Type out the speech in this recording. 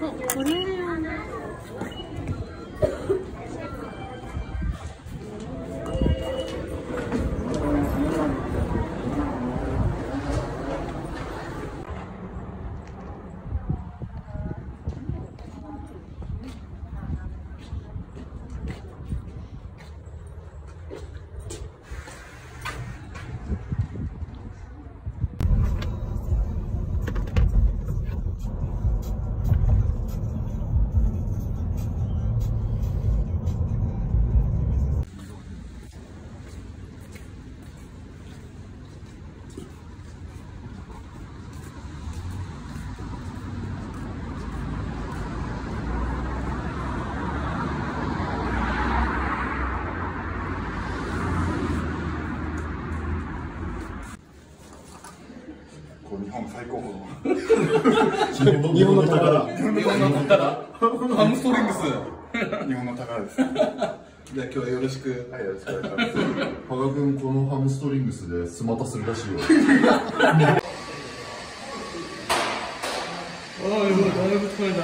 これこう日本最高峰の。日本の宝。日本の宝。ハムストリングス日本の宝です。じゃあ今日はよろしくはい、よろしくお願いします。羽賀君このハムストリングスでスマタす。るらしいよああ、だいぶ疲れた。